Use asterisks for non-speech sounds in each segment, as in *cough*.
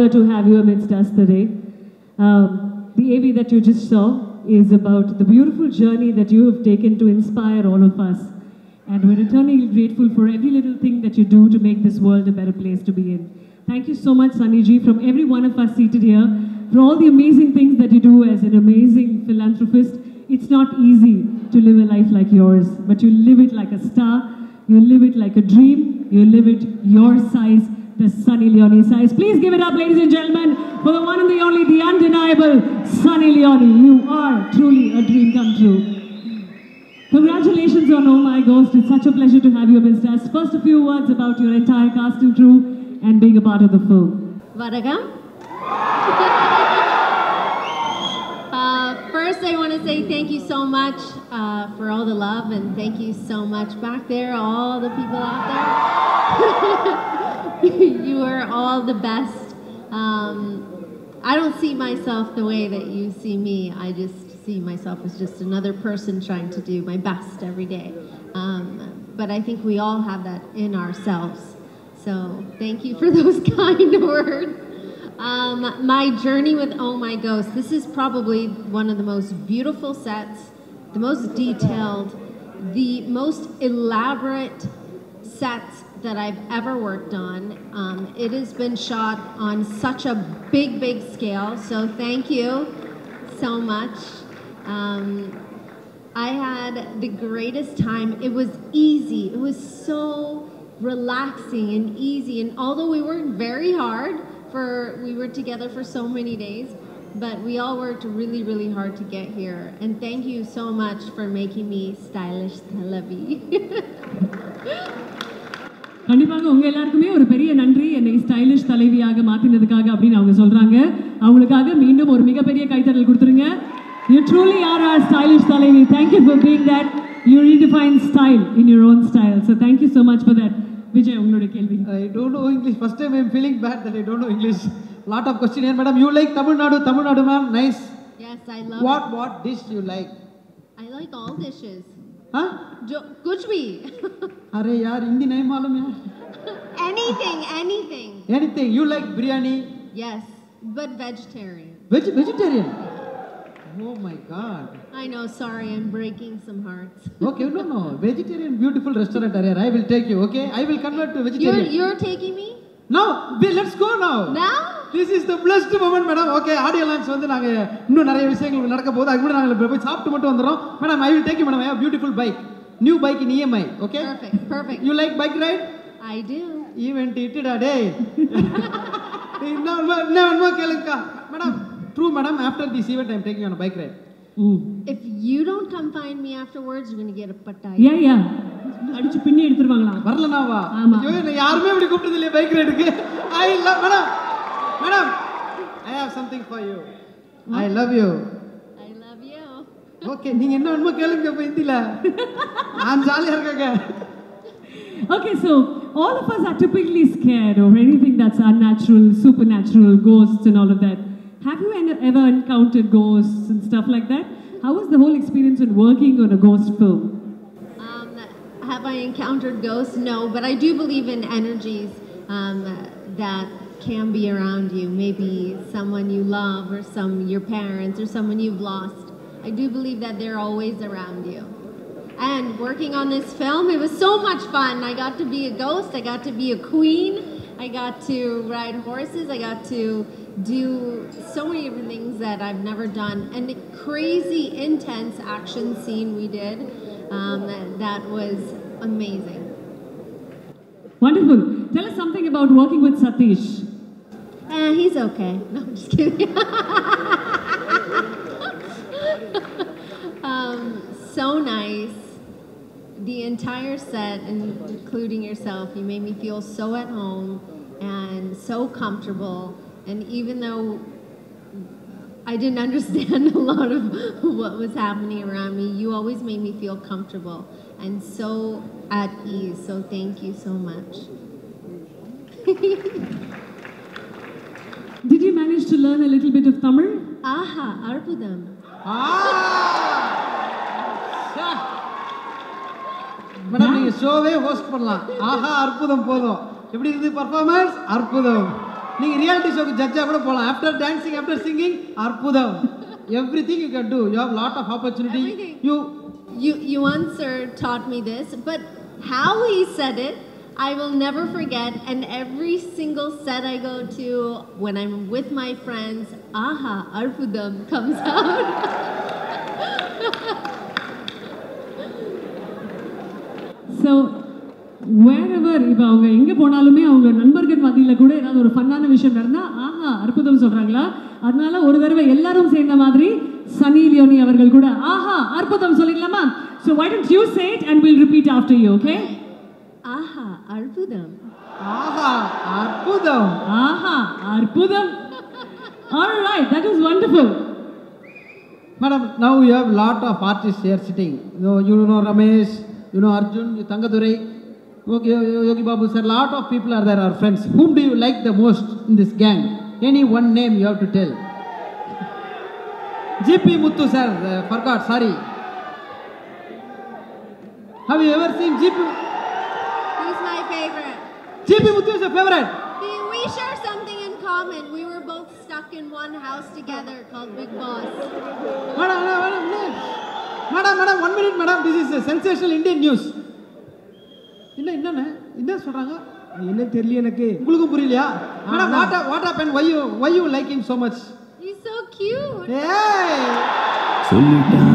honor to have you amidst us today. Um, the AV that you just saw is about the beautiful journey that you have taken to inspire all of us. And we're eternally grateful for every little thing that you do to make this world a better place to be in. Thank you so much, Sunny from every one of us seated here, for all the amazing things that you do as an amazing philanthropist. It's not easy to live a life like yours, but you live it like a star, you live it like a dream, you live it your size, the Sunny Leone size. Please give it up, ladies and gentlemen, for the one and the only, the undeniable Sunny Leone. You are truly a dream come true. Congratulations on Oh My Ghost. It's such a pleasure to have you amidst us. First, a few words about your entire cast and crew and being a part of the film. Vanakkam. *laughs* uh, first, I want to say thank you so much uh, for all the love and thank you so much back there, all the people out there. *laughs* *laughs* you are all the best. Um, I don't see myself the way that you see me. I just see myself as just another person trying to do my best every day. Um, but I think we all have that in ourselves. So thank you for *laughs* those kind words. Um, my journey with Oh My Ghost. This is probably one of the most beautiful sets, the most detailed, the most elaborate sets that I've ever worked on. Um, it has been shot on such a big, big scale. So thank you so much. Um, I had the greatest time. It was easy. It was so relaxing and easy. And although we worked very hard for, we were together for so many days, but we all worked really, really hard to get here. And thank you so much for making me stylish Talavi. *laughs* கண்டிப்பாக உங்க எல்லாருக்குமே ஒரு பெரிய நன்றி என்னை stylish தலைவியாக மாத்தினதுக்காக அப்படின்னு அவங்க சொல்றாங்க அவங்களுக்காக மீண்டும் ஒரு மிகப்பெரிய கைத்தட்டல் கொடுத்துருங்க You truly are our stylish தலைவி. Thank you for being that. You redefine style in your own style. So thank you so much for that. Vijay உங்களோட கேள்வி I don't know English. First time I'm feeling bad that I don't know English. Lot of question here, madam. You like Tamil Nadu? Tamil Nadu, ma'am. Nice. yes, I love What what dish you like? I like all dishes. Huh? Jo- कुछ भी अरे यार हिंदी नहीं मालूम यार. anything, anything. Anything. You like biryani? Yes, but vegetarian. Veg vegetarian. Oh my God. I know, sorry, I'm breaking some hearts. Okay, no no. Vegetarian beautiful restaurant are here. I will take you. Okay. I will convert to You're, vegetarian. you're taking me? Now, we- let's go now. Now? This is the blessed moment madam okay audio launch வந்து நாங்கள் இன்னும் நிறைய விஷயங்கள் நடக்க போகுது. அதுக்கு கூட நாங்கள் போய் சாப்பிட்டு மட்டும் வந்துடுறோம். Madam I will take madam I beautiful bike new bike in EMI okay Perfect, perfect. You like bike ride I do. Event இட்டுடா டே இன்னும் என்ன வேணுமோ கேளுக்கா madam true madam after this event I'm taking on bike ride If you don't come find me afterwards, you're going to get a pattai. யா யா அடிச்சு பின்னி எடுத்துருவாங்களாம். வரலனாவா. ஐயோ யாருமே இப்படி கூப்பிட்டது இல்லையா bike ரைடுக்கு I love madam Madam I have something for you I love you I love you. Okay நீங்க என்ன வேணுமோ கேளுங்க இப்ப ஹிந்தில நான் ஜாலியா இருக்கேங்க Okay, so all of us are typically scared of anything that's unnatural, supernatural, ghosts, and all of that. Have you en- ever encountered ghosts and stuff like that? How was the whole experience in working on a ghost film? Um, have I encountered ghosts? No, but I do believe in energies um, that can be around you. Maybe someone you love, or some your parents, or someone you've lost. I do believe that they're always around you. And working on this film, it was so much fun. I got to be a ghost. I got to be a queen. I got to ride horses. I got to do so many different things that I've never done. And the crazy intense action scene we did, um, that was amazing. Wonderful. Tell us something about working with Satish. Eh, he's okay. No, I'm just kidding. *laughs* um, so nice. The entire set, including yourself, you made me feel so at home and so comfortable. And even though I didn't *laughs* understand a lot of what was happening around me, you always made me feel comfortable and so at ease. So thank you so much. *laughs* learn a little bit of Tamil? Aha, Arpudam. Madam நீங்க ஷோவே host பண்ணலாம். ஆஹா அற்புதம் போதும். எப்படி இருக்குது performance அற்புதம் நீங்க reality ஷோக்கு ஜட்ஜா கூட போகலாம் ஆஃப்டர் டான்சிங் ஆஃப்டர் சிங்கிங் அற்புதம் everything you can do you have lot of opportunity Everything. You You, you once sir taught me this, but how he said it, I will never forget. And every single set I go to, when I'm with my friends, aha, arpudam comes *laughs* out. so, வேறவர் இப்போ அவங்க எங்கே போனாலுமே அவங்க நண்பர்கள் மத்தியில் கூட ஏதாவது ஒரு ஃபன்னான விஷயம் நடந்தால் ஆஹா அற்புதம் சொல்கிறாங்களா அதனால ஒரு தடவை எல்லாரும் சேர்ந்த மாதிரி சனி லியோனி அவர்கள் கூட ஆஹா அற்புதம் சொல்லிடலாமா so why don't you said and will repeat after you okay ఆహా అద్భుతం ఆహా అద్భుతం ఆహా అద్భుతం all right that is wonderful madam now you have lot of artists here sitting you know, you know ramesh you know arjun tangadurai yogi, yogi babu sir lot of people are there our friends whom do you like the most in this gang any one name you have to tell gp muttu sir uh, forgot sorry have you ever seen gp He's my favorite. GP Muthu is your favorite. We, we share something in common. We were both stuck in one house together called Big Boss. Madam, madam, madam, madam, madam, madam, one minute, madam. This is a sensational Indian news. என்ன என்னண்ணே என்ன சொல்றாங்க என்ன தெரியல எனக்கு உங்களுக்கும் புரியலையா madam what what happen why you why you like him so much He's so cute. ஏய் ஐயா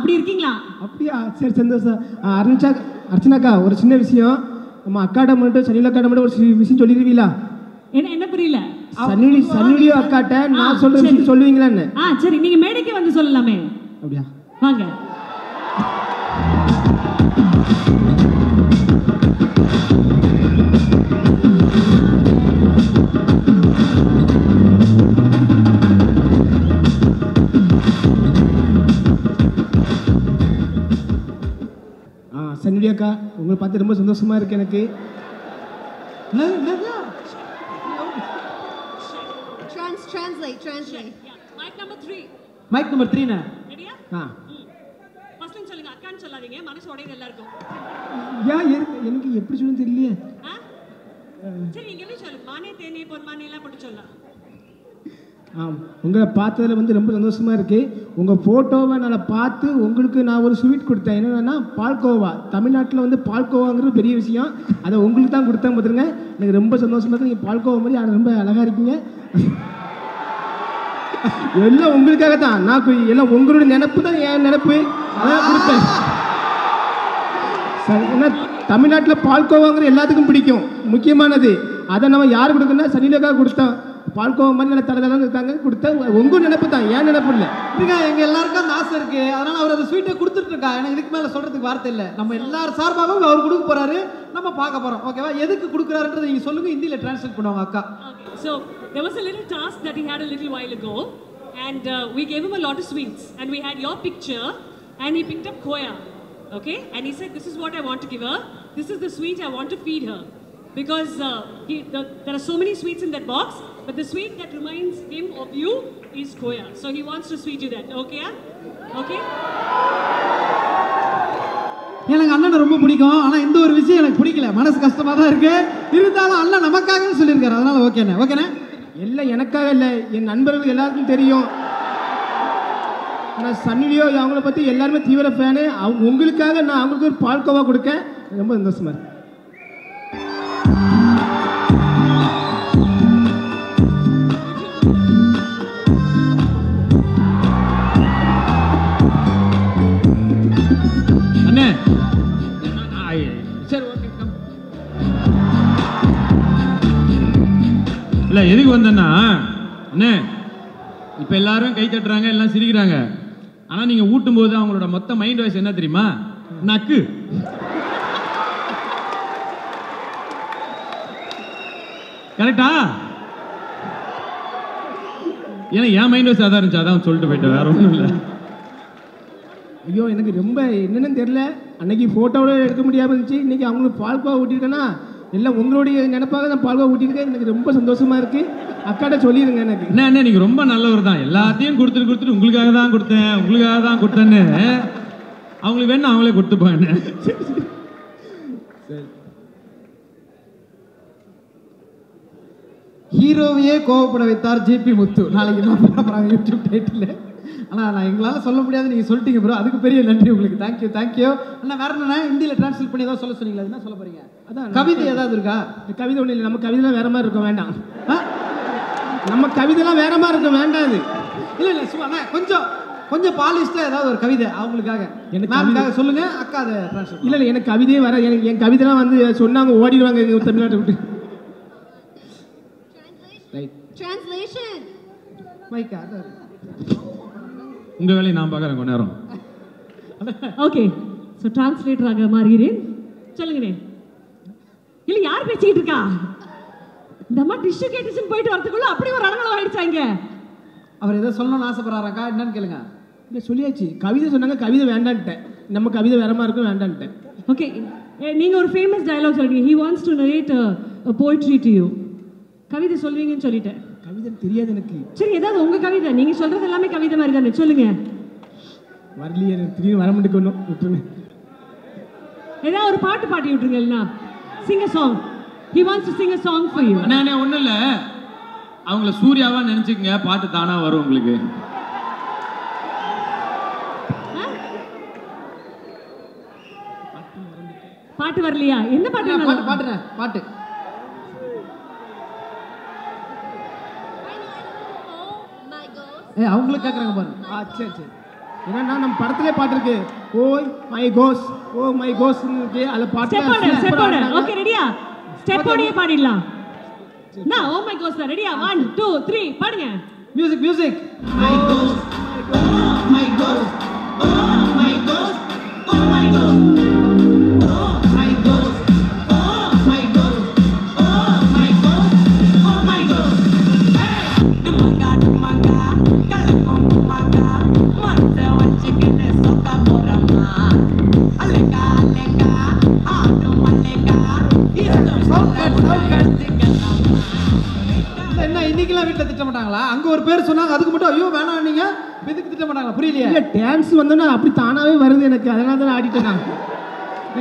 அப்படி இருக்கீங்களா? அப்படியா? சரி சந்தோஷம் ஆ, அருணிச்சா அர்ச்சனாக்கா ஒரு சின்ன விஷயம். நம்ம அக்காட்ட மட்டும் சனியில் அக்காட்ட மட்டும் ஒரு விஷயம் சொல்லிடுவீங்களா? என்ன என்ன புரியல? சன்னிலி சன்னிலியோ அக்காட்ட நான் சொல்ற. விஷயம் சொல்லுவீங்களான்னு. ஆ சரி நீங்க மேடைக்கு வந்து சொல்லலாமே. அப்படியா? வாங்க. பார்த்து ரொம்ப சந்தோஷமா இருக்கு எனக்கு. Mike number three mike number த்ரீண்ணே ரெடியா ஆ. சொல்லுங்க அக்கான்னு சொல்லாதீங்க மனசு உடையுது எல்லாருக்கும் ஏன் எனக்கு எனக்கு எப்படி சொல்லணும் தெரியலையே. ஆ? சரி நீங்க என்ன சொல்லு மானே தேனே பொன்மானே எல்லாம் போட்டு சொல்லலாம். ஆம். உங்களை பார்த்ததுல வந்து ரொம்ப சந்தோஷமாக இருக்குது உங்கள் ஃபோட்டோவை நான் பார்த்து உங்களுக்கு நான் ஒரு ஸ்வீட் கொடுத்தேன். என்னென்னா பால்கோவா. தமிழ்நாட்டில் வந்து பால்கோவாங்கிறது பெரிய விஷயம். அதை உங்களுக்கு தான் கொடுத்தேன் பார்த்துருங்க எனக்கு ரொம்ப சந்தோஷமாக இருக்குது நீங்கள் பால்கோவா மாதிரி ஆனால் ரொம்ப அழகா இருக்கீங்க. எல்லாம் உங்களுக்காக தான். நான் எல்லாம் உங்களுடைய நினப்பு தான் என் நினப்பு. அதான் கொடுத்தேன். சரி, ஏன்னா தமிழ்நாட்டில் பால்கோவாங்கிறது எல்லாத்துக்கும் பிடிக்கும். முக்கியமானது. அதை நம்ம யார் கொடுக்குன்னா சனிலக்காக கொடுத்தோம். பால்கோவா மாதிரி நல்ல தரதெல்லாம் இருக்காங்க கொடுத்தா உங்க நினைப்பு தான் ஏன் நினைப்பு இல்லை இருங்க எங்க எல்லாருக்கும் அந்த ஆசை இருக்கு அதனால அவர் அந்த ஸ்வீட்டை கொடுத்துட்டு இருக்கா எனக்கு இதுக்கு மேல சொல்றதுக்கு வார்த்தை இல்லை நம்ம எல்லார் சார்பாகவும் அவர் கொடுக்க போறாரு நம்ம பார்க்க போறோம் ஓகேவா எதுக்கு கொடுக்குறாருன்றதை நீங்க சொல்லுங்க ஹிந்தியில டிரான்ஸ்லேட் பண்ணுவாங்க அக்கா so there was a little task that he had a little while ago, and uh, we gave him a lot of sweets, and we had your picture, and he picked up koya, okay, and he said, "This is what I want to give her. This is the sweet I want to feed her." Because uh, he, the, there are so many sweets in that box, but the sweet that reminds him of you is koya. So he wants to sweet you that, okay? Ah? Okay? எனக்கு அண்ணனை ரொம்ப பிடிக்கும். ஆனால் எந்த ஒரு விஷயம் எனக்கு பிடிக்கல. மனசு கஷ்டமாக தான் இருக்கு. இருந்தாலும் அண்ணன் நமக்காகன்னு சொல்லியிருக்காரு. அதனால ஓகேண்ணே ஓகேண்ணே இல்லை எனக்காக இல்லை. என் நண்பர்கள் எல்லாருக்கும் தெரியும். ஆனால் சன்னிலியோ அவங்கள பற்றி எல்லாருமே தீவிர ஃபேனு அவங்க உங்களுக்காக நான் அவங்களுக்கு ஒரு பால்கோவா கொடுக்கேன். ரொம்ப சந்தோஷமா இருக்கு. இல்லை எதுக்கு வந்தேன்னா அண்ணே இப்போ எல்லாரும் கை தட்டுறாங்க எல்லாம் சிரிக்கிறாங்க. ஆனால் நீங்கள் ஊட்டும் போது அவங்களோட மொத்த மைண்ட் வாய்ஸ் என்ன தெரியுமா? நக்கு. கரெக்டா ஏன்னா என் மைண்ட் வாய்ஸ் அதான் இருந்துச்சு அதான் சொல்லிட்டு போயிட்டேன் வேற ஒன்றும் இல்லை. ஐயோ எனக்கு ரொம்ப என்னென்னு தெரியல. அன்னைக்கு ஃபோட்டோவில் எடுக்க முடியாமல் இருந்துச்சு. இன்னைக்கு அவங்களுக்கு பால்கோவா ஊட்டியிருக்கேன்னா எல்லாம் உங்களுடைய நினைப்பாக நான் பால்கோவா ஊட்டியிருக்கேன். எனக்கு ரொம்ப சந்தோஷமா இருக்கு. அக்காட்ட சொல்லிடுங்க எனக்கு. என்ன என்ன நீங்க ரொம்ப நல்லவர் தான். எல்லாத்தையும் கொடுத்துட்டு கொடுத்துட்டு உங்களுக்காக தான் கொடுத்தேன். உங்களுக்காக தான் கொடுத்தேன்னு. அவங்களுக்கு வேணும் அவங்களே கொடுத்துப்பாங்க ஹீரோவையே கோவப்பட வைத்தார் ஜிபி முத்து. நாளைக்கு போறாங்க? யூடியூப் டைட்டில் ஆனால் நான் எங்களால் சொல்ல முடியாது நீங்கள் சொல்லிட்டீங்க ப்ரோ அதுக்கு பெரிய நன்றி உங்களுக்கு. தேங்க்யூ தேங்க்யூ அண்ணா வேற என்ன ஹிந்தியில் டிரான்ஸ்லேட் பண்ணி ஏதாவது சொல்ல சொன்னீங்களா? அது என்ன சொல்ல போறீங்க? அதான் கவிதை ஏதாவது இருக்கா? கவிதை ஒன்றும் இல்லை. நம்ம கவிதைலாம் வேற மாதிரி இருக்கும். வேண்டாம். ஆ? நம்ம கவிதைலாம் வேற மாதிரி இருக்கும். வேண்டாம் அது. இல்லை இல்லை சும்மா கொஞ்சம் கொஞ்சம் பாலிஸ்டாக ஏதாவது ஒரு கவிதை அவங்களுக்காக. எனக்கு சொல்லுங்க. அக்கா அதை இல்லை இல்லை எனக்கு கவிதையே வர எனக்கு என் கவிதைலாம் வந்து சொன்னாங்க ஓடிடுவாங்க எங்க தமிழ்நாட்டை விட்டு. Right Translation. மைக்கா உங்க வேலையை நான் பார்க்குறேன் கொஞ்ச நேரம். ஓகே ஸோ டிரான்ஸ்லேட்டராக மாறுகிறேன். சொல்லுங்கண்ணே இல்லை யார் பேசிக்கிட்டு இருக்கா? இந்த அம்மா டிஷ்யூ கேட்டுச்சுன்னு போயிட்டு வரதுக்குள்ள அப்படி ஒரு அடங்கலம் ஆயிடுச்சா இங்க? அவர் ஏதோ சொல்லணும்னு ஆசைப்படுறாராக்கா என்னன்னு கேளுங்க. இல்லை சொல்லியாச்சு. கவிதை சொன்னாங்க கவிதை வேண்டான்ட்டேன். நம்ம கவிதை வேற மாதிரி இருக்கும் வேண்டான்ட்டேன். ஓகே நீங்க ஒரு ஃபேமஸ் டயலாக் சொல்றீங்க. He wants to narrate a poetry to you. கவிதை சொல்வீங்கன்னு சொல்லிட்டேன். கவிதை தெரியாது எனக்கு. சரி ஏதாவது உங்க கவிதை. நீங்க சொல்றது எல்லாமே கவிதை மாதிரி தானே. சொல்லுங்க. வரலையே எனக்கு திடீர்னு வர முடிக்கணும் விட்டுருங்க. ஏதாவது ஒரு பாட்டு பாடி விட்டுருங்க இல்லைனா sing a song he wants to sing a song for you அண்ணா அண்ணா ஒன்றும் இல்லை. அவங்கள சூர்யாவா நினைச்சுக்கங்க. பாட்டு தானா வரும் உங்களுக்கு. பாட்டு வரலையா? என்ன பாட்டு பாட்டு பாட்டுண்ணே பாட்டு I know, I know. Oh my ghost. ஏ அவங்களுக்கு கேட்குறாங்க பாருங்க ஆ சரி சரி. ஏன்னா நம்ம படத்திலே பாட்டு இருக்கு ஓய் மை கோஸ் ஓ மை கோஸ் இருக்கு அதுல பாட்டு ஸ்டெப் போடு ஓகே ரெடியா ஸ்டெப் போடியே பாடிடலாம். நான் ஓ மை கோஸ் ரெடியா ஒன் டூ த்ரீ பாடுங்க. மியூசிக் மியூசிக் என்ன மாட்டாங்களா புரியலையே? இல்ல டான்ஸ் வந்தோன்னா அப்படி தானாவே வருது எனக்கு. அதனால தான் ஆடிட்டேன் நான்.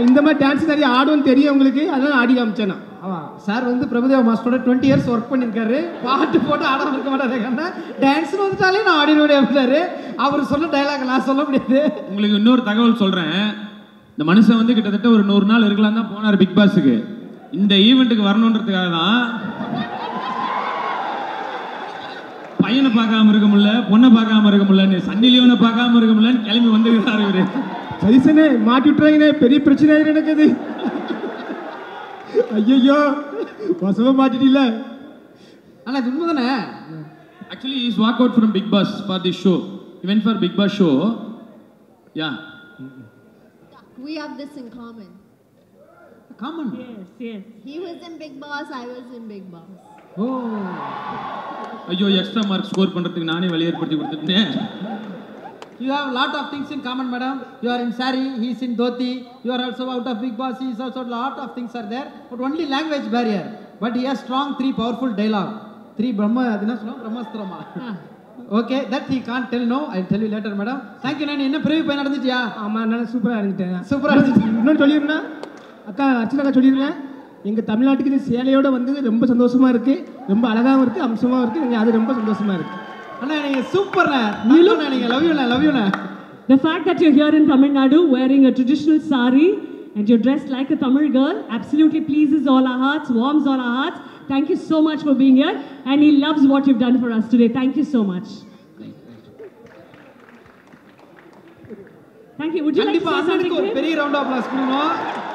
இந்த மாதிரி டான்ஸ் நிறைய ஆடும்னு தெரியும் உங்களுக்கு. அதனால ஆடி காமிச்சேன் நான். ஆமா சார் வந்து பிரபுதேவா மாஸ்டரோட டுவெண்ட்டி இயர்ஸ் ஒர்க் பண்ணியிருக்காரு. பாட்டு போட்டு ஆடாம இருக்க மாட்டாரு. கண்ணா டான்ஸ்னு வந்துட்டாலே நான் ஆடிடுவேன் அப்படின்னாரு. அவர் சொன்ன டைலாக் நான் சொல்ல முடியாது. உங்களுக்கு இன்னொரு தகவல் சொல்றேன். இந்த மனுஷன் வந்து கிட்டத்தட்ட ஒரு நூறு நாள் இருக்கலாம் தான் போனார் பிக் பாஸுக்கு. இந்த ஈவெண்ட்டுக்கு வரணுன்றதுக்காக தான் பையனை பார்க்காம இருக்க முடியல பொண்ணை பார்க்காம இருக்க முடியல சன்னி லியோனை பார்க்காம இருக்க முடியலன்னு கிளம்பி வந்துருக்காரு இவரு. சரிசனே மாட்டி விட்டுறாங்கண்ணே பெரிய பிரச்சனை ஆயிரும் எனக்கு அது ஐயோ வசமா மாட்டிட்டீல ஆனா இது உண்மைதானே? Actually is walk out from Big Boss for the show event for Big Boss show yeah We have this in common. Common yes yes He was in Big Boss, I was in Big Boss. Oh ஐயோ extra mark score பண்றதுக்கு நானே வழி ஏற்படுத்தி கொடுத்துட்டேன் You have lot of things in common, madam. You are in sari, he is in dhoti. You are also out of big boss. He is also lot of things are there, but only language barrier. But he has strong three powerful dialogue. Three Brahma, adina சொல்லுவோம் பிரம்மஸ்திரமா okay that he can't tell no i'll tell you later madam thank you நான் என்ன பிரிவு போய் நடந்துச்சியா ஆமா நல்லா சூப்பரா இருந்துட்டேன் சூப்பரா இருந்துச்சு இன்னொன்று சொல்லிடுறேன் அக்கா அர்ச்சனா அக்கா சொல்லிடுறேன் எங்க தமிழ்நாட்டுக்கு இந்த சேலையோட வந்தது ரொம்ப சந்தோஷமா இருக்கு ரொம்ப அழகாவும் இருக்கு அம்சமாவும் இருக்கு எனக்கு அது ரொம்ப சந்தோஷமா இருக்கு அண்ணா நீங்க சூப்பர்ண்ணா நீங்க நீங்க லவ் யூண்ணா லவ் யூண்ணா The fact that you're here in Tamil Nadu wearing a traditional sari and you're dressed like a Tamil girl absolutely pleases all our hearts, warms all our hearts. Thank you so much for being here. And he loves what you've done for us today. Thank you so much. Thank you. Would you like to say something?